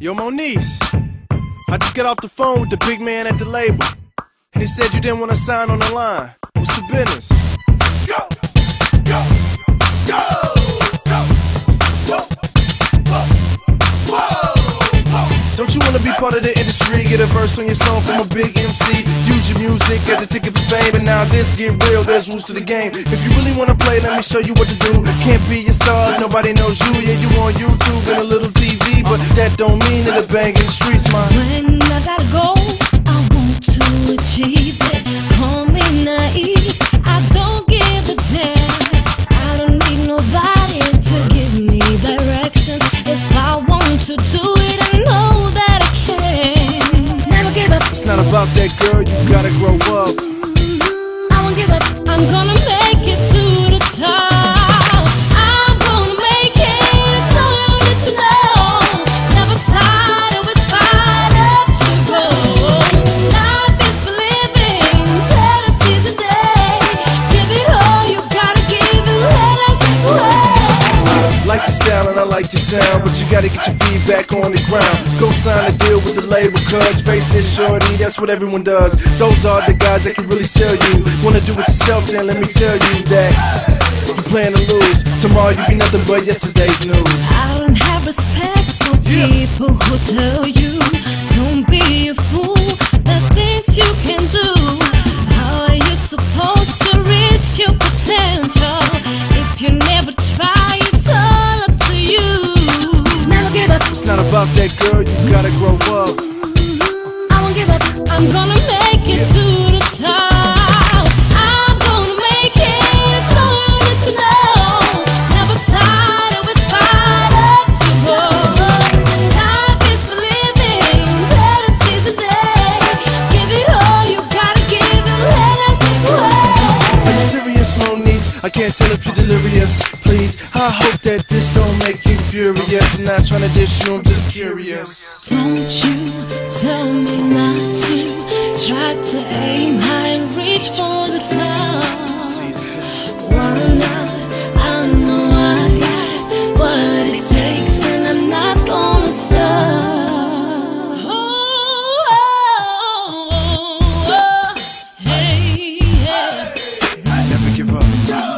Yo, Monice, I just got off the phone with the big man at the label. And he said you didn't want to sign on the line. What's the business? Go! Go! Go! Go! Whoa! Whoa! Don't you wanna be part of the industry? Get a verse on your song from a big MC. Use your music as a ticket for fame. And now this get real, there's rules to the game. If you really wanna play, let me show you what to do. Can't be a star, nobody knows you. Yeah, you on YouTube and a little TV, but that don't mean that the banging streets, man. When I gotta go, I want to achieve it. Call me naive, I don't give a damn. I don't need nobody to give me direction. If I want to do it, I know that I can. Never give up. It's not about that girl, you gotta grow up. Mm-hmm. I won't give up. I'm gonna like your sound, but you gotta get your feedback on the ground. Go sign a deal with the label, cuz face it, shorty, that's what everyone does. Those are the guys that can really sell you. Wanna do it yourself, then let me tell you that you plan to lose. Tomorrow you be nothing but yesterday's news. I don't have respect for people who tell you don't be a fool. The things you can do. About that girl, you gotta grow up. I won't give up. I'm gonna I can't tell if you're delirious. Please, I hope that this don't make you furious. I'm not trying to dish you, I'm just curious. Don't you tell me not to try to aim high and reach for. river.